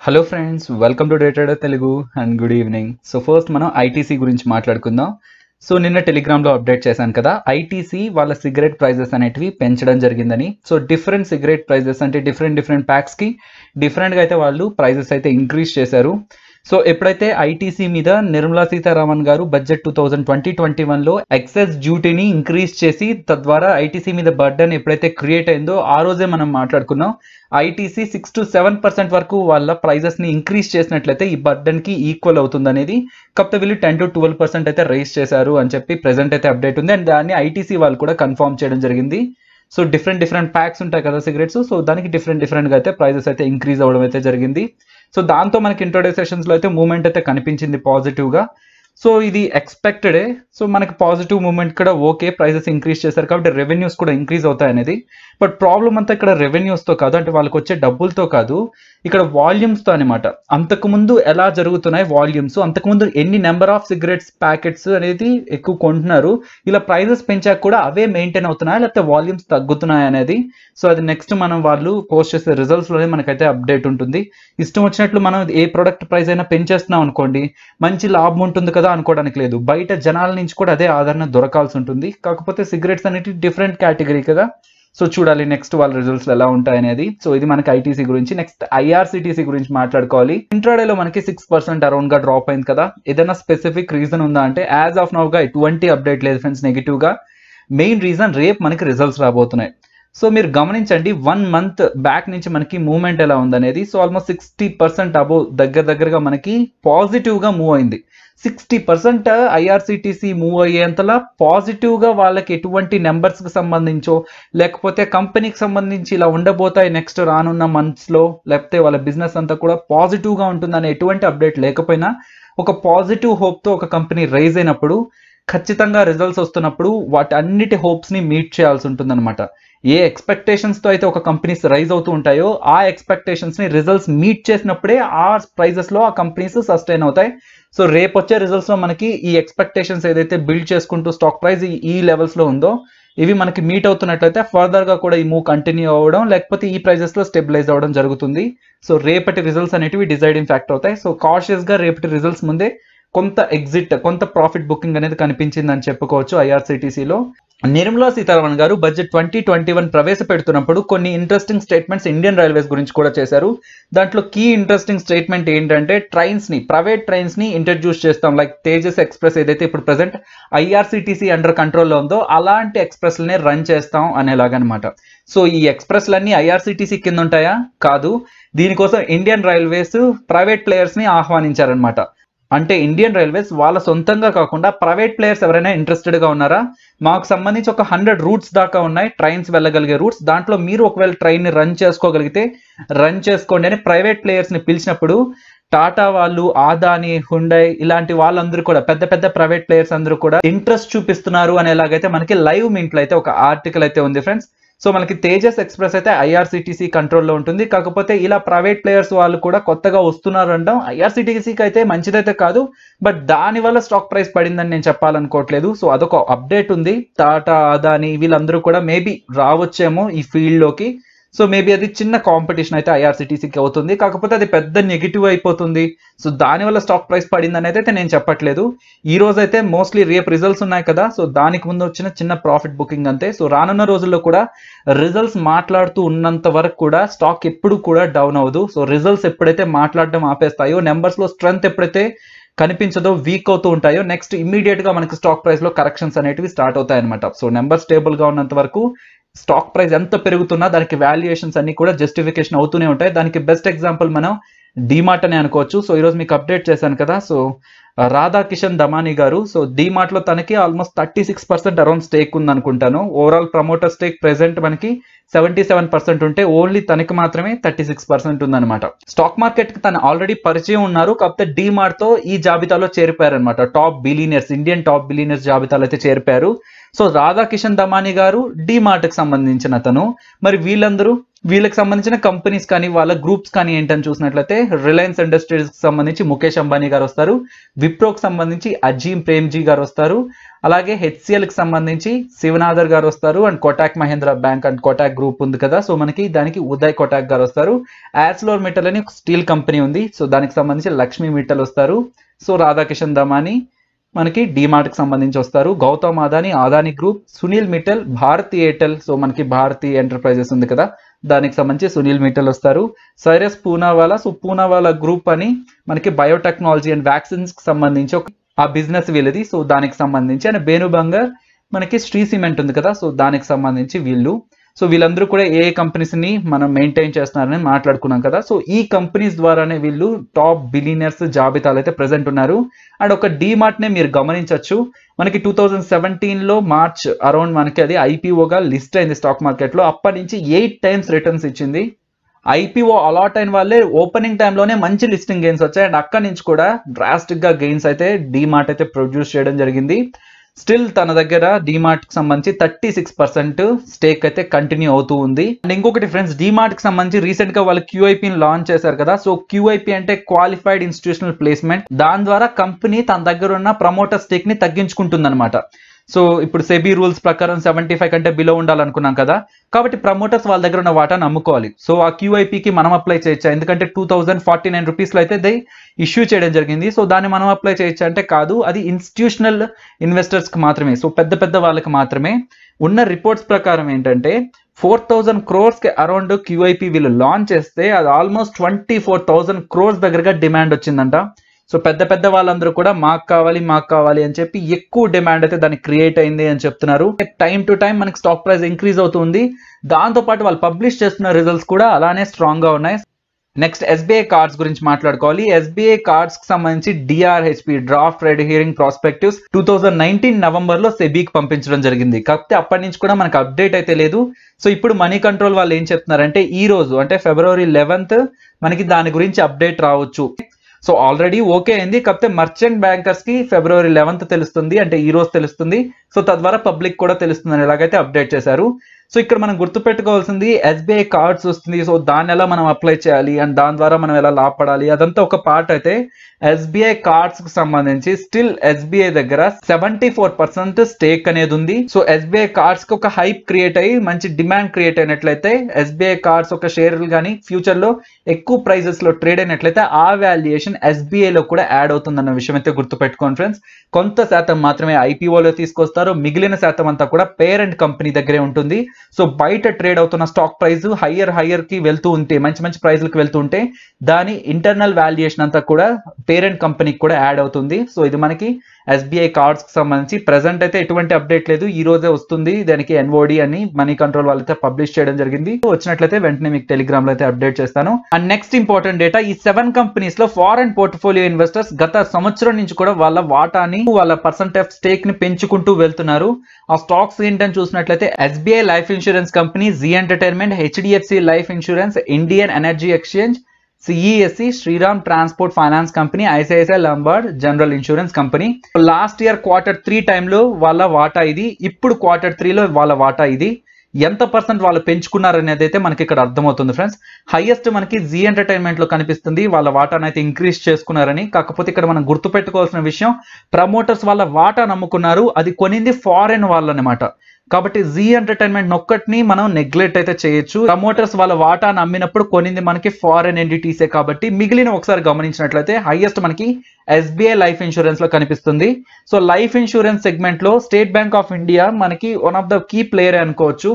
Hello friends welcome to dated Telugu and good evening so first మనం ITC గురించి మాట్లాడుకుందాం. So నిన్న టెలిగ్రామ్లో అప్డేట్ చేశాను కదా. ఐటీసీ వాళ్ళ సిగరెట్ ప్రైజెస్ అనేటివి పెంచడం జరిగిందని. సో డిఫరెంట్ సిగరెట్ ప్రైజెస్ అంటే డిఫరెంట్ డిఫరెంట్ ప్యాక్స్కి డిఫరెంట్గా అయితే వాళ్ళు ప్రైజెస్ అయితే ఇంక్రీజ్ చేశారు. సో ఎప్పుడైతే ఐటీసీ మీద నిర్మలా సీతారామన్ గారు budget two thousand twenty twenty వన్లో ఎక్సెస్ డ్యూటీని ఇంక్రీజ్ చేసి తద్వారా ఐటీసీ మీద బర్డన్ ఎప్పుడైతే క్రియేట్ అయిందో ఆ రోజే మనం మాట్లాడుకున్నాం. ITC six to seven percent వరకు వాళ్ళ ప్రైజెస్ని ఇంక్రీజ్ చేసినట్లయితే ఈ బర్డన్కి ఈక్వల్ అవుతుంది అనేది కాకపోతే వీళ్ళు టెన్ టు ట్వెల్వ్ పర్సెంట్ అయితే రైజ్ చేశారు అని చెప్పి ప్రెసెంట్ అయితే అప్డేట్ ఉంది. అండ్ దాన్ని ఐటీసీ వాళ్ళు కూడా కన్ఫర్మ్ చేయడం జరిగింది. సో డిఫరెంట్ డిఫరెంట్ ప్యాక్స్ ఉంటాయి కదా సిగరెట్స్. సో దానికి డిఫరెంట్ డిఫరెంట్గా అయితే ప్రైజెస్ అయితే ఇంక్రీజ్ అవ్వడం అయితే జరిగింది. సో దాంతో మనకి ఇంట్రోడే సెషన్స్లో అయితే మూమెంట్ అయితే కనిపించింది పాజిటివ్గా సో ఇది ఎక్స్పెక్టెడే సో మనకి పాజిటివ్ మూమెంట్ కూడా ఓకే ప్రైజెస్ ఇంక్రీజ్ చేశారు కాబట్టి రెవెన్యూస్ కూడా ఇంక్రీజ్ అవుతాయి అనేది. బట్ ప్రాబ్లం అంతా ఇక్కడ రెవెన్యూస్తో కాదు అంటే వాళ్ళకి వచ్చే డబ్బులతో కాదు. ఇక్కడ వాల్యూమ్స్తో అనమాట అంతకుముందు ఎలా జరుగుతున్నాయి వాల్యూమ్స్ అంతకుముందు ఎన్ని నెంబర్ ఆఫ్ సిగరెట్స్ ప్యాకెట్స్ అనేది ఎక్కువ కొంటున్నారు? ఇలా ప్రైజెస్ పెంచాక కూడా అవే మెయింటైన్ అవుతున్నాయా? లేకపోతే వాల్యూమ్స్ తగ్గుతున్నాయి అనేది? సో అది నెక్స్ట్ మనం వాళ్ళు పోస్ట్ చేసే రిజల్ట్స్లోనే మనకైతే అప్డేట్ ఉంటుంది. ఇష్టం వచ్చినట్లు మనం ఏ ప్రోడక్ట్ ప్రైస్ అయినా పెంచేస్తున్నాం అనుకోండి మంచి లాభం ఉంటుంది కదా అనుకోవడానికి లేదు. బయట జనాల నుంచి కూడా అదే ఆదరణ దొరకాల్సి ఉంటుంది. కాకపోతే సిగరెట్స్ అనేటి డిఫరెంట్ కేటగిరీ కదా. సో చూడాలి నెక్స్ట్ వాళ్ళ రిజల్ట్స్ ఎలా ఉంటాయి అనేది. సో ఇది మనకి ఐటీసీ గురించి. నెక్స్ట్ ఐఆర్సిటీసీ గురించి మాట్లాడుకోవాలి. ఇంట్రాడేలో మనకి సిక్స్ పర్సెంట్ అరౌండ్గా డ్రాప్ అయింది కదా. ఏదైనా స్పెసిఫిక్ రీజన్ ఉందా అంటే యాజ్ ఆఫ్ నౌ గా ఎటువంటి అప్డేట్ లేదు ఫ్రెండ్స్ నెగిటివ్గా. మెయిన్ రీజన్ రేపు మనకి రిజల్ట్స్ రాబోతున్నాయి. సో మీరు గమనించండి వన్ మంత్ బ్యాక్ నుంచి మనకి మూవ్మెంట్ ఎలా ఉందనేది. So almost sixty percent above దగ్గర దగ్గరగా మనకి పాజిటివ్గా మూవ్ అయింది. సిక్స్టీ పర్సెంట్ ఐఆర్సిటీసీ మూవ్ అయ్యేంతలా పాజిటివ్గా వాళ్ళకి ఎటువంటి నెంబర్స్కి సంబంధించో లేకపోతే కంపెనీకి సంబంధించి ఇలా ఉండబోతాయి నెక్స్ట్ రానున్న మంత్స్లో లేకపోతే వాళ్ళ బిజినెస్ అంతా కూడా పాజిటివ్గా ఉంటుందనే ఎటువంటి అప్డేట్ లేకపోయినా ఒక పాజిటివ్ హోప్తో ఒక కంపెనీ రైజ్ అయినప్పుడు ఖచ్చితంగా రిజల్ట్స్ వస్తున్నప్పుడు వాటి అన్నిటి హోప్స్ని మీట్ చేయాల్సి ఉంటుందన్నమాట. ఏ ఎక్స్పెక్టేషన్స్తో అయితే ఒక కంపెనీస్ రైజ్ అవుతూ ఉంటాయో ఆ ఎక్స్పెక్టేషన్స్ని రిజల్ట్స్ మీట్ చేసినప్పుడే ఆ ప్రైజెస్లో ఆ కంపెనీస్ సస్టైన్ అవుతాయి. సో రేపు వచ్చే రిజల్ట్స్లో మనకి ఈ ఎక్స్పెక్టేషన్స్ ఏదైతే బిల్డ్ చేసుకుంటూ స్టాక్ ప్రైస్ ఈ లెవెల్స్లో ఉందో ఇవి మనకి మీట్ అవుతున్నట్లయితే ఫర్దర్గా కూడా ఈ మూవ్ కంటిన్యూ అవ్వడం లేకపోతే ఈ ప్రైజెస్లో స్టెబిలైజ్ అవ్వడం జరుగుతుంది. సో రేపటి రిజల్ట్స్ అనేటివి డిసైడింగ్ ఫ్యాక్టర్ అవుతాయి. సో కాషియస్గా రేపటి రిజల్ట్స్ ముందే కొంత ఎగ్జిట్ కొంత ప్రాఫిట్ బుకింగ్ అనేది కనిపించింది అని చెప్పుకోవచ్చు ఐఆర్సిటీసీలో నిర్మలా సీతారామన్ గారు బడ్జెట్ ట్వంటీ ట్వంటీ వన్ ప్రవేశపెడుతున్నప్పుడు కొన్ని ఇంట్రెస్టింగ్ స్టేట్మెంట్స్ ఇండియన్ రైల్వేస్ గురించి కూడా చేశారు. దాంట్లో కీ ఇంట్రెస్టింగ్ స్టేట్మెంట్ ఏంటంటే ట్రైన్స్ని ప్రైవేట్ ట్రైన్స్ని ఇంట్రడ్యూస్ చేస్తాం. లైక్ తేజస్ ఎక్స్ప్రెస్ ఏదైతే ఇప్పుడు ప్రజెంట్ ఐఆర్సిటీసీ అండర్ కంట్రోల్లో ఉందో అలాంటి ఎక్స్ప్రెస్లనే రన్ చేస్తాం అనేలాగనమాట. సో ఈ ఎక్స్ప్రెస్లన్నీ ఐఆర్సిటీసీ కింద ఉంటాయా? కాదు. దీనికోసం ఇండియన్ రైల్వేస్ ప్రైవేట్ ప్లేయర్స్ని ఆహ్వానించారనమాట. అంటే ఇండియన్ రైల్వేస్ వాళ్ళ సొంతంగా కాకుండా ప్రైవేట్ ప్లేయర్స్ ఎవరైనా ఇంట్రెస్టెడ్గా ఉన్నారా? మాకు సంబంధించి ఒక హండ్రెడ్ రూట్స్ దాకా ఉన్నాయి. ట్రైన్స్ వెళ్ళగలిగే రూట్స్ దాంట్లో మీరు ఒకవేళ ట్రైన్ని రన్ చేసుకోగలిగితే రన్ చేసుకోండి అని ప్రైవేట్ ప్లేయర్స్ని పిలిచినప్పుడు టాటా వాళ్ళు ఆదాని హుండై ఇలాంటి వాళ్ళందరూ కూడా పెద్ద పెద్ద ప్రైవేట్ ప్లేయర్స్ అందరూ కూడా ఇంట్రెస్ట్ చూపిస్తున్నారు అనేలాగైతే మనకి లైవ్ మింట్లో అయితే ఒక ఆర్టికల్ అయితే ఉంది ఫ్రెండ్స్ సో మనకి తేజస్ ఎక్స్ప్రెస్ అయితే ఐఆర్సిటీసీ కంట్రోల్లో ఉంటుంది. కాకపోతే ఇలా ప్రైవేట్ ప్లేయర్స్ వాళ్ళు కూడా కొత్తగా వస్తున్నారు అనడం ఐఆర్సిటీసీకి అయితే మంచిదైతే కాదు. బట్ దాని వల్ల స్టాక్ ప్రైస్ పడిందని నేను చెప్పాలనుకోవట్లేదు. సో అదొక అప్డేట్ ఉంది. టాటా అదాని వీళ్ళందరూ కూడా మేబీ రావచ్చేమో ఈ ఫీల్డ్లోకి. సో మేబీ అది చిన్న కాంపిటీషన్ అయితే ఐఆర్సిటీసీకి అవుతుంది. కాకపోతే అది పెద్ద నెగిటివ్ అయిపోతుంది. సో దానివల్ల స్టాక్ ప్రైస్ పడిందని అయితే నేను చెప్పట్లేదు. ఈ రోజు అయితే మోస్ట్లీ రేపు రిజల్ట్స్ ఉన్నాయి కదా. సో దానికి ముందు వచ్చిన చిన్న ప్రాఫిట్ బుకింగ్ అంతే. సో రానున్న రోజుల్లో కూడా రిజల్ట్స్ మాట్లాడుతూ ఉన్నంత వరకు కూడా స్టాక్ ఎప్పుడు కూడా డౌన్ అవ్వదు. సో రిజల్ట్స్ ఎప్పుడైతే మాట్లాడడం ఆపేస్తాయో నెంబర్స్లో స్ట్రెంత్ ఎప్పుడైతే కనిపించదో వీక్ అవుతూ ఉంటాయో నెక్స్ట్ ఇమీడియట్గా మనకి స్టాక్ ప్రైస్లో కరెక్షన్స్ అనేటివి స్టార్ట్ అవుతాయి అనమాట సో నెంబర్ స్టేబుల్గా ఉన్నంత వరకు స్టాక్ ప్రైస్ ఎంత పెరుగుతున్నా దానికి వాల్యుయేషన్స్ అన్ని కూడా జస్టిఫికేషన్ అవుతూనే ఉంటాయి. దానికి బెస్ట్ ఎగ్జాంపుల్ మనం డీమార్ట్ అని అనుకోవచ్చు. సో ఈరోజు మీకు అప్డేట్ చేశాను కదా. సో రాధాకిషన్ దమాని గారు సో డీమార్ట్లో తనకి almost thirty six percent around stake ఉంది అనుకుంటాను ఓవరాల్ ప్రమోటర్ స్టేక్ ప్రెసెంట్ మనకి సెవెంటీ సెవెన్ పర్సెంట్ ఉంటే ఓన్లీ తనకి మాత్రమే థర్టీ సిక్స్ పర్సెంట్ ఉందన్నమాట. స్టాక్ మార్కెట్కి తను ఆల్రెడీ పరిచయం ఉన్నారు. కాకపోతే డీమార్ట్తో ఈ జాబితాలో చేరిపోయారు అనమాట top billionaires Indian top billionaires జాబితాలో అయితే చేరిపోయారు. సో రాధాకిషన్ దమాని గారు డీమార్ట్కి సంబంధించిన అతను. మరి వీళ్ళందరూ వీళ్ళకి సంబంధించిన కంపెనీస్ కానీ వాళ్ళ గ్రూప్స్ కానీ ఏంటని చూసినట్లయితే రిలయన్స్ ఇండస్ట్రీస్కి సంబంధించి ముఖేష్ అంబానీ గారు వస్తారు. విప్రోకి సంబంధించి అజీమ్ ప్రేమ్జీ గారు వస్తారు. అలాగే హెచ్సిఎల్కి సంబంధించి శివనాథర్ గారు వస్తారు. And Kotak Mahindra bank and Kotak group ఉంది కదా. సో మనకి దానికి ఉదయ్ కోటాక్ గారు వస్తారు. యాస్లోర్ మిట్టల్ అని ఒక స్టీల్ కంపెనీ ఉంది. సో దానికి సంబంధించి లక్ష్మీ మిట్టల్ వస్తారు. సో రాధాకిషన్ దమాని మనకి డిమార్ట్కి సంబంధించి వస్తారు. గౌతమ్ అదాని అదాని గ్రూప్ సునీల్ మిట్టల్ భారతీ ఎయిర్టెల్. సో మనకి భారతీ ఎంటర్ప్రైజెస్ ఉంది కదా. దానికి సంబంధించి సునీల్ మిట్టల్ వస్తారు. సైరస్ పూనావాలా? సో పూనావాలా గ్రూప్ అని మనకి బయోటెక్నాలజీ అండ్ వ్యాక్సిన్స్కి సంబంధించి ఒక ఆ బిజినెస్ వీళ్ళది. సో దానికి సంబంధించి. అండ్ బేను బంగార్ మనకి శ్రీ సిమెంట్ ఉంది కదా. సో దానికి సంబంధించి వీళ్ళు. సో వీళ్ళందరూ కూడా ఏ కంపెనీస్ని మనం మెయింటైన్ చేస్తున్నారని మాట్లాడుకున్నాం కదా. సో ఈ కంపెనీస్ ద్వారానే వీళ్ళు టాప్ బిలీనియర్స్ జాబితాలు అయితే ప్రెసెంట్ ఉన్నారు. అండ్ ఒక డిమార్ట్ నే మీరు గమనించవచ్చు. మనకి టూ థౌజండ్ సెవెంటీన్లో మార్చ్ అరౌండ్ మనకి అది ఐపీఓగా లిస్ట్ అయింది స్టాక్ మార్కెట్లో అప్పటి నుంచి ఎయిట్ టైమ్స్ రిటర్న్స్ ఇచ్చింది. ఐపీఓ అలాట్ అయిన వాళ్ళే ఓపెనింగ్ టైంలోనే మంచి లిస్టింగ్ గెయిన్స్ వచ్చాయి. అండ్ అక్కడి నుంచి కూడా డ్రాస్టిక్గా గెయిన్స్ అయితే డిమార్ట్ అయితే ప్రొడ్యూస్ చేయడం జరిగింది. స్టిల్ తన దగ్గర డిమార్ట్కి సంబంధించి థర్టీ సిక్స్ పర్సెంట్ స్టేక్ అయితే కంటిన్యూ అవుతూ ఉంది. అండ్ ఇంకొకటి ఫ్రెండ్స్ డిమార్ట్కి సంబంధించి రీసెంట్గా వాళ్ళు క్యూఐపి లాంచ్ చేశారు కదా. సో క్యూఐపి అంటే క్వాలిఫైడ్ ఇన్స్టిట్యూషనల్ ప్లేస్మెంట్ దాని ద్వారా కంపెనీ తన దగ్గర ఉన్న ప్రమోటర్ స్టేక్ని తగ్గించుకుంటుంది అనమాట సో ఇప్పుడు సెబీ రూల్స్ ప్రకారం సెవెంటీ ఫైవ్ కంటే బిలో ఉండాలనుకున్నాం కదా. కాబట్టి ప్రమోటర్స్ వాళ్ళ దగ్గర ఉన్న వాటాను అమ్ముకోవాలి. సో ఆ క్యూఐపీకి మనం అప్లై చేయొచ్చా? ఎందుకంటే టూ థౌజండ్ ఫార్టీ నైన్ రూపీస్లో అయితే దే ఇష్యూ చేయడం జరిగింది. సో దాన్ని మనం అప్లై చేయొచ్చా అంటే కాదు అది ఇన్స్టిట్యూషనల్ ఇన్వెస్టర్స్కి మాత్రమే. సో పెద్ద పెద్ద వాళ్ళకి మాత్రమే. ఉన్న రిపోర్ట్స్ ప్రకారం ఏంటంటే ఫోర్ థౌజండ్ క్రోర్స్కి అరౌండ్ క్యూఐపి వీళ్ళు లాంచ్ చేస్తే అది almost twenty four thousand crores దగ్గరగా డిమాండ్ వచ్చిందంట. సో పెద్ద పెద్ద వాళ్ళందరూ కూడా మాకు కావాలి మాకు కావాలి అని చెప్పి ఎక్కువ డిమాండ్ అయితే దానికి క్రియేట్ అయింది అని చెప్తున్నారు. టైం టు టైం మనకి స్టాక్ ప్రైస్ ఇంక్రీజ్ అవుతుంది దాంతో పాటు వాళ్ళు పబ్లిష్ చేస్తున్న రిజల్ట్స్ కూడా అలానే స్ట్రాంగ్గా ఉన్నాయి. నెక్స్ట్ ఎస్బీఐ కార్డ్స్ గురించి మాట్లాడుకోవాలి. ఎస్బీఐ కార్డ్స్కి సంబంధించి DRHP draft red herring prospectives two thousand nineteen నవంబర్లో సెబీకి పంపించడం జరిగింది. కాకపోతే అప్పటి నుంచి కూడా మనకు అప్డేట్ అయితే లేదు. సో ఇప్పుడు మనీ కంట్రోల్ వాళ్ళు ఏం చెప్తున్నారంటే ఈ రోజు అంటే ఫిబ్రవరి లెవెన్త్ మనకి దాని గురించి అప్డేట్ రావచ్చు. సో ఆల్రెడీ ఓకే అయింది. కాకపోతే మర్చెంట్ బ్యాంకర్స్కి ఫిబ్రవరి లెవెన్త్ తెలుస్తుంది అంటే ఈ రోజు తెలుస్తుంది. సో తద్వారా పబ్లిక్ కూడా తెలుస్తుంది అని ఎలాగైతే అప్డేట్ చేశారు. సో ఇక్కడ మనం గుర్తుపెట్టుకోవాల్సింది ఎస్బీఐ కార్డ్స్ వస్తుంది. సో దాన్ని ఎలా మనం అప్లై చేయాలి? అండ్ దాని ద్వారా మనం ఎలా లాభపడాలి? అదంతా ఒక పార్ట్ అయితే ఎస్బీఐ కార్డ్స్కి సంబంధించి స్టిల్ ఎస్బీఐ దగ్గర సెవెంటీ ఫోర్ పర్సెంట్ స్టేక్ అనేది ఉంది. సో ఎస్బీఐ కార్డ్స్కి ఒక హైప్ క్రియేట్ అయ్యి మంచి డిమాండ్ క్రియేట్ అయినట్లయితే ఎస్బీఐ కార్డ్స్ ఒక షేర్లు కానీ ఫ్యూచర్లో ఎక్కువ ప్రైజెస్లో ట్రేడ్ అయినట్లయితే ఆ వాల్యుయేషన్ ఎస్బీఐ లో కూడా యాడ్ అవుతుందన్న విషయం అయితే గుర్తుపెట్టుకోండి ఫ్రెండ్స్. కొంత శాతం మాత్రమే ఐపీఓలో తీసుకొస్తారు. మిగిలిన శాతం అంతా కూడా పేరెంట్ కంపెనీ దగ్గరే ఉంటుంది. సో బయట ట్రేడ్ అవుతున్న స్టాక్ ప్రైస్ హయ్యర్ హయ్యర్కి వెళ్తూ ఉంటే మంచి మంచి ప్రైజ్లకు వెళ్తూ ఉంటే దాని ఇంటర్నల్ వాల్యుయేషన్ అంతా కూడా పేరెంట్ కంపెనీకి కూడా యాడ్ అవుతుంది. సో ఇది మనకి ఎస్బీఐ కార్డ్స్కి సంబంధించి ప్రెసెంట్ అయితే ఎటువంటి అప్డేట్ లేదు. ఈ రోజే వస్తుంది. దానికి ఎన్ఓడి అని మనీ కంట్రోల్ వాళ్ళైతే పబ్లిష్ చేయడం జరిగింది. వచ్చినట్లయితే వెంటనే మీకు టెలిగ్రామ్లో అయితే అప్డేట్ చేస్తాను. అండ్ నెక్స్ట్ ఇంపార్టెంట్ డేటా ఈ సెవెన్ కంపెనీస్లో ఫారెన్ పోర్ట్ఫోలియో ఇన్వెస్టర్స్ గత సంవత్సరం నుంచి కూడా వాళ్ళ వాటాని వాళ్ళ పర్సెంట్ ఆఫ్ స్టేక్ని పెంచుకుంటూ వెళ్తున్నారు. ఆ స్టాక్స్ ఏంటని చూసినట్లయితే SBI life insurance company Zee entertainment HDFC life insurance Indian energy exchange CESC Shriram transport finance company ICICI Lombard general insurance company last year quarter three టైంలో వాళ్ళ వాటా ఇది. ఇప్పుడు క్వార్టర్ త్రీలో వాళ్ళ వాటా ఇది. ఎంత పర్సెంట్ వాళ్ళు పెంచుకున్నారు అనేది అయితే మనకి ఇక్కడ అర్థమవుతుంది ఫ్రెండ్స్ హైయెస్ట్ మనకి జీ ఎంటర్టైన్మెంట్లో కనిపిస్తుంది. వాళ్ళ వాటాను అయితే ఇంక్రీజ్ చేసుకున్నారని. కాకపోతే ఇక్కడ మనం గుర్తుపెట్టుకోవాల్సిన విషయం ప్రమోటర్స్ వాళ్ళ వాటా నమ్ముకున్నారు. అది కొనింది ఫారెన్ వాళ్ళు అనమాట కాబట్టి జీ ఎంటర్టైన్మెంట్ ఒక్కటిని మనం నెగ్లెక్ట్ అయితే చేయొచ్చు. ప్రమోటర్స్ వాళ్ళ వాటాను అమ్మినప్పుడు కొనింది మనకి ఫారెన్ ఎంటిటీసే కాబట్టి మిగిలిన ఒకసారి గమనించినట్లయితే హైయెస్ట్ మనకి ఎస్బీఐ లైఫ్ ఇన్సూరెన్స్లో కనిపిస్తుంది. సో లైఫ్ ఇన్సూరెన్స్ సెగ్మెంట్లో స్టేట్ బ్యాంక్ ఆఫ్ ఇండియా మనకి one of the key player అనుకోవచ్చు.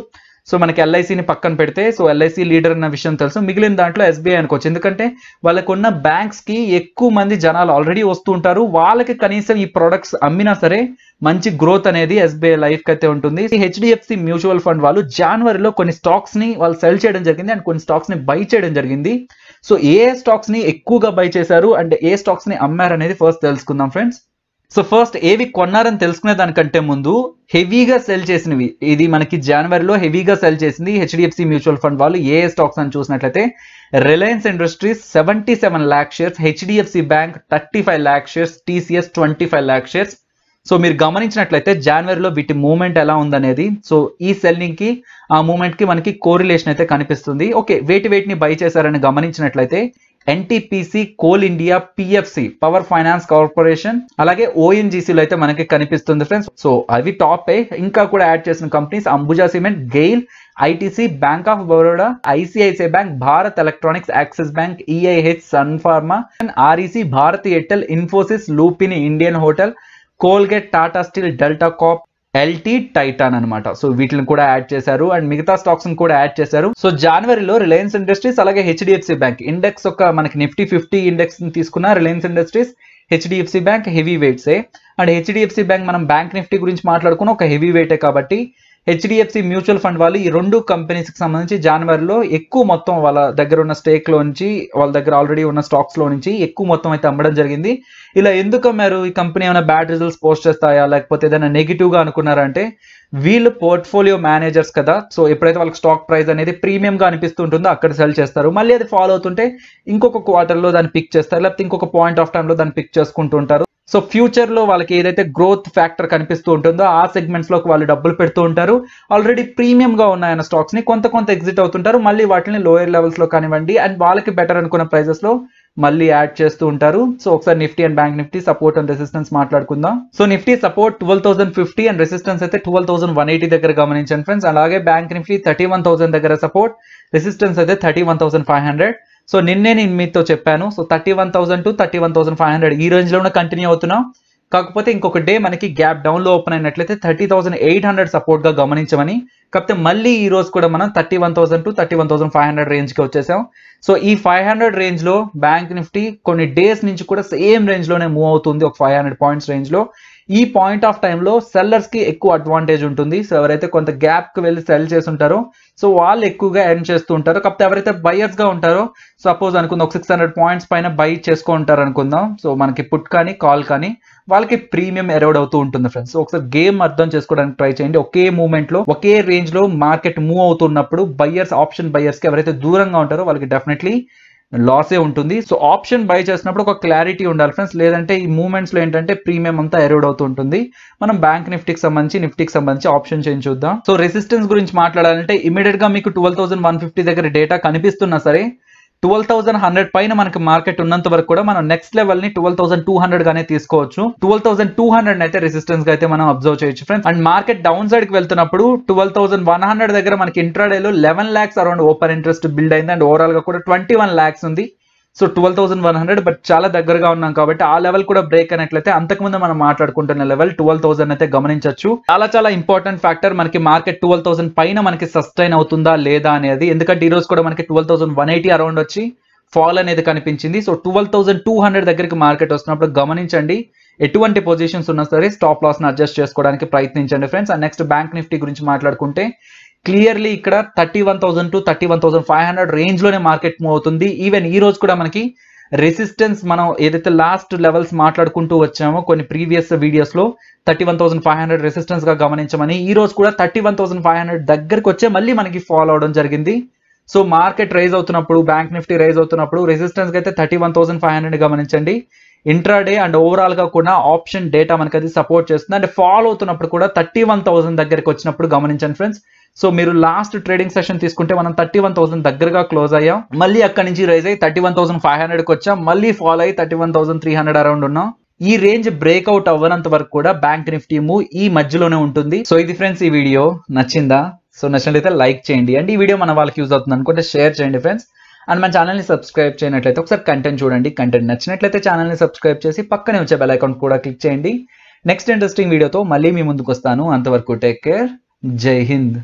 సో మనకి ఎల్ఐసిని పక్కన పెడితే సో ఎల్ఐసి లీడర్ అన్న విషయం తెలుసు. మిగిలిన దాంట్లో ఎస్బీఐ అనుకోవచ్చు. ఎందుకంటే వాళ్ళకు ఉన్న బ్యాంక్స్కి ఎక్కువ మంది జనాలు ఆల్రెడీ వస్తూ ఉంటారు. వాళ్ళకి కనీసం ఈ ప్రొడక్ట్స్ అమ్మినా సరే మంచి గ్రోత్ అనేది ఎస్బీఐ లైఫ్ అయితే ఉంటుంది. హెచ్డిఎఫ్సి మ్యూచువల్ ఫండ్ వాళ్ళు జనవరిలో కొన్ని స్టాక్స్ని వాళ్ళు సెల్ చేయడం జరిగింది అండ్ కొన్ని స్టాక్స్ని బై చేయడం జరిగింది. సో ఏ స్టాక్స్ని ఎక్కువగా బై చేశారు అండ్ ఏ స్టాక్స్ని అమ్మారు అనేది ఫస్ట్ తెలుసుకుందాం ఫ్రెండ్స్ సో ఫస్ట్ ఏవి కొన్నారని తెలుసుకునే దానికంటే ముందు హెవీగా సెల్ చేసినవి. ఇది మనకి జనవరిలో హెవీగా సెల్ చేసింది హెచ్డిఎఫ్సి మ్యూచువల్ ఫండ్ వాళ్ళు ఏ స్టాక్స్ అని చూసినట్లయితే Reliance industries seventy seven lakh shares HDFC bank thirty five lakh shares TCS twenty five lakh shares so మీరు గమనించినట్లయితే జనవరిలో వీటి మూమెంట్ ఎలా ఉందనేది. సో ఈ సెల్లింగ్కి ఆ మూమెంట్కి మనకి కోరిలేషన్ అయితే కనిపిస్తుంది. ఓకే వేటి వేటిని బై చేశారని గమనించినట్లయితే NTPC coal India PFC power finance corporation అలాగే ఓఎన్జీసీలో అయితే మనకి కనిపిస్తుంది ఫ్రెండ్స్. సో అవి టాప్ ఇంకా కూడా యాడ్ చేసిన companies Ambuja cement GAIL ITC bank of Baroda ICICI bank Bharat electronics Axis bank EIH Sun Pharma REC Bharat Airtel Infosys Lupin Indian hotel Colgate Tata steel Delta Corp LT Titan అనమాట so వీటిని కూడా add చేశారు and మిగతా stocks కూడా add చేశారు. So జనవరిలో Reliance industries అలాగే HDFC bank index ఒక మనకి నిఫ్టీ ఫిఫ్టీ ఇండెక్స్ తీసుకున్న Reliance industries HDFC bank heavy వెయిట్సే and HDFC bank మనం బ్యాంక్ నిఫ్టీ గురించి మాట్లాడుకున్న ఒక హెవీ వెయిటే కాబట్టి హెచ్డిఎఫ్సి మ్యూచువల్ ఫండ్ వాళ్ళు ఈ రెండు కంపెనీస్కి సంబంధించి జనవరిలో ఎక్కువ మొత్తం వాళ్ళ దగ్గర ఉన్న స్టేక్లో నుంచి వాళ్ళ దగ్గర ఆల్రెడీ ఉన్న స్టాక్స్లో నుంచి ఎక్కువ మొత్తం అయితే అమ్మడం జరిగింది. ఇలా ఎందుకు అమ్మారు? ఈ కంపెనీ ఏమైనా బ్యాడ్ రిజల్ట్స్ పోస్ట్ చేస్తాయా? లేకపోతే ఏదైనా నెగిటివ్గా అనుకున్నారంటే వీళ్ళు పోర్ట్ఫోలియో మేనేజర్స్ కదా. సో ఎప్పుడైతే వాళ్ళకి స్టాక్ ప్రైస్ అనేది ప్రీమియం గా అనిపిస్తుంటుందో అక్కడ సెల్ చేస్తారు. మళ్ళీ అది ఫాలో అవుతుంటే ఇంకొక క్వార్టర్లో దాన్ని పిక్ చేస్తారు. లేకపోతే ఇంకొక పాయింట్ ఆఫ్ టైంలో దాన్ని పిక్ చేసుకుంటుంటారు సో ఫ్యూచర్లో వాళ్ళకి ఏదైతే గ్రోత్ ఫ్యాక్టర్ కనిపిస్తూ ఉంటుందో ఆ సెగ్మెంట్స్లోకి వాళ్ళు డబ్బులు పెడుతూ ఉంటారు. ఆల్రెడీ ప్రీమియంగా ఉన్నాయన్న స్టాక్స్ని కొంత కొంత ఎగ్జిట్ అవుతుంటారు. మళ్ళీ వాటిని లోయర్ లెవెల్స్లో కానివ్వండి అండ్ వాళ్ళకి బెటర్ అనుకున్న ప్రైజెస్లో మళ్ళీ యాడ్ చేస్తూ ఉంటారు. సో ఒకసారి Nifty and bank Nifty support and resistance మాట్లాడుకుందాం. So Nifty support twelve thousand fifty and resistance అయితే ట్వెల్వ్ థౌసండ్ వన్ ఎయిటీ దగ్గర గమనించండి ఫ్రెండ్స్ అలాగే bank Nifty thirty one thousand దగ్గర సపోర్ట్ రెసిస్టెన్స్ అయితే thirty one thousand five hundred so నిన్నే నేను మీతో చెప్పాను. So thirty one thousand to thirty one thousand five hundred ఈ రేంజ్లోనే కంటిన్యూ అవుతున్నాం. కాకపోతే ఇంకొక డే మనకి గ్యాప్ డౌన్లో ఓపెన్ అయినట్లయితే థర్టీ థౌసండ్ ఎయిట్ హండ్రెడ్ సపోర్ట్గా గమనించమని. కాకపోతే మళ్ళీ ఈ రోజు కూడా మనం thirty one thousand to thirty one thousand five hundred రేంజ్కి వచ్చేసాం. సో ఈ ఫైవ్ హండ్రెడ్ రేంజ్లో బ్యాంక్ నిఫ్టీ కొన్ని డేస్ నుంచి కూడా సేమ్ రేంజ్లోనే మూవ్ అవుతుంది. ఒక ఫైవ్ హండ్రెడ్ పాయింట్స్ రేంజ్లో ఈ పాయింట్ ఆఫ్ టైంలో సెల్లర్స్కి ఎక్కువ అడ్వాంటేజ్ ఉంటుంది. సో ఎవరైతే కొంత గ్యాప్కి వెళ్ళి సెల్ చేసి ఉంటారో సో వాళ్ళు ఎక్కువగా ఎర్న్ చేస్తూ ఉంటారు. కాకపోతే ఎవరైతే బయర్స్గా ఉంటారో సపోజ్ అనుకుందాం ఒక సిక్స్ హండ్రెడ్ పాయింట్స్ పైన బై చేసుకుంటారు అనుకుందాం. సో మనకి పుట్ కానీ కాల్ కానీ వాళ్ళకి ప్రీమియం ఎరోడ్ అవుతూ ఉంటుంది ఫ్రెండ్స్ ఒకసారి గేమ్ అర్థం చేసుకోవడానికి ట్రై చేయండి. ఒకే మూమెంట్లో ఒకే రేంజ్లో మార్కెట్ మూవ్ అవుతున్నప్పుడు బయర్స్ ఆప్షన్ బయర్స్కి ఎవరైతే దూరంగా ఉంటారో వాళ్ళకి డెఫినెట్లీ లాసే ఉంటుంది. సో ఆప్షన్ బై చేసినప్పుడు ఒక క్లారిటీ ఉండాలి ఫ్రెండ్స్. లేదంటే ఈ మూమెంట్స్లో ఏంటంటే ప్రీమియం అంతా ఎరోడ్ అవుతూ ఉంటుంది. మనం బ్యాంక్ నిఫ్టీకి సంబంధించి నిఫ్టీకి సంబంధించి ఆప్షన్ చేంజ్ చూద్దాం. సో రెసిస్టెన్స్ గురించి మాట్లాడాలంటే ఇమీడియట్గా మీకు ట్వెల్వ్ థౌసండ్ వన్ ఫిఫ్టీ దగ్గర డేటా కనిపిస్తున్నా సరే ట్వెల్వ్ థౌసండ్ హండ్రెడ్ పైన మనకి మార్కెట్ ఉన్నంత వరకు కూడా మనం నెక్స్ట్ లెవెల్ని ట్వెల్వ్ థౌసండ్ టూ హండ్రెడ్ గానే తీసుకోవచ్చు. ట్వెల్వ్ థౌసండ్ టూ హండ్రెడ్ అయితే రెసిస్టెన్స్ అయితే మనం అబ్జర్వ్ చేయొచ్చు ఫ్రెండ్స్ అండ్ మార్కెట్ డౌన్ సైడ్కి వెళ్తున్నప్పుడు ట్వెల్వ్ థౌసండ్ వన్ హండ్రెడ్ దగ్గర మనకి ఇంట్రాడేలో eleven lakhs around open interest build అయింది. అండ్ ఓవరాల్గా కూడా ట్వంటీ వన్ లాక్స్ ఉంది. So twelve thousand one hundred but చాలా దగ్గరగా ఉన్నాం కాబట్టి ఆ లెవెల్ కూడా బ్రేక్ అయినట్లయితే అంతకుముందు మనం మాట్లాడుకుంటున్న లెవెల్ ట్వెల్వ్ థౌసండ్ అయితే గమనించవచ్చు. చాలా చాలా ఇంపార్టెంట్ ఫ్యాక్టర్ మనకి మార్కెట్ ట్వెల్వ్ థౌసండ్ పైన మనకి సస్టైన్ అవుతుందా లేదా అనేది ఎందుకంటే ఈ రోజు కూడా మనకి twelve thousand one eighty around వచ్చి ఫాల్ అనేది కనిపించింది. So twelve thousand two hundred దగ్గరికి మార్కెట్ వస్తున్నప్పుడు గమనించండి ఎటువంటి పొజిషన్స్ ఉన్నా సరే స్టాప్ లాస్ని అడ్జస్ట్ చేసుకోవడానికి ప్రయత్నించండి friends and next bank Nifty గురించి మాట్లాడుకుంటే క్లియర్లీ ఇక్కడ thirty one thousand to thirty one thousand five hundred రేంజ్లోనే market move అవుతుంది. ఈవెన్ ఈ రోజు కూడా మనకి రెసిస్టెన్స్ మనం ఏదైతే లాస్ట్ లెవెల్స్ మాట్లాడుకుంటూ వచ్చామో కొన్ని ప్రీవియస్ వీడియోస్లో thirty one thousand five hundred రెసిస్టెన్స్గా గమనించమని ఈ రోజు కూడా thirty one thousand five hundred దగ్గరకు వచ్చే మళ్ళీ మనకి ఫాలో అవడం జరిగింది. సో మార్కెట్ రైజ్ అవుతున్నప్పుడు బ్యాంక్ నిఫ్టీ రైజ్ అవుతున్నప్పుడు రెసిస్టెన్స్ అయితే thirty one thousand five hundred గమనించండి. ఇంట్రాడే అండ్ ఓవరాల్గా కూడా ఆప్షన్ డేటా మనకి అది సపోర్ట్ చేస్తుంది. అండ్ ఫాలో అవుతున్నప్పుడు కూడా థర్టీ వన్ థౌసండ్ దగ్గరికి వచ్చినప్పుడు గమనించండి ఫ్రెండ్స్ సో మీరు లాస్ట్ ట్రేడింగ్ సెషన్ తీసుకుంటే మనం థర్టీ వన్ థౌసండ్ దగ్గరగా క్లోజ్ అయ్యాం. మళ్ళీ అక్కడ నుంచి రైజ్ అయ్యి థర్టీ వన్ థౌసండ్ ఫైవ్ హండ్రెడ్కి వచ్చాం. మళ్ళీ ఫాలో అయ్యి thirty one thousand three hundred around ఉన్నాం. ఈ రేంజ్ బ్రేక్అవుట్ అవ్వనంత వరకు కూడా బ్యాంక్ నిఫ్టీ మూవ్ ఈ మధ్యలోనే ఉంటుంది. సో ఇది ఫ్రెండ్స్ ఈ వీడియో నచ్చిందా? సో నచ్చినట్లయితే లైక్ చేయండి. అండ్ ఈ వీడియో మన వాళ్ళకి యూజ్ అవుతుంది అనుకుంటే షేర్ చేయండి ఫ్రెండ్స్ అండ్ మన ఛానల్ని సబ్స్క్రైబ్ చేయనట్లయితే ఒకసారి కంటెంట్ చూడండి. కంటెంట్ నచ్చినట్లయితే ఛానల్ని సబ్స్క్రైబ్ చేసి పక్కనే వచ్చే బెల్ అకౌంట్ కూడా క్లిక్ చేయండి. నెక్స్ట్ ఇంట్రెస్టింగ్ వీడియోతో మళ్ళీ మీ ముందుకు వస్తాను. అంతవరకు టేక్ కేర్ జై హింద్.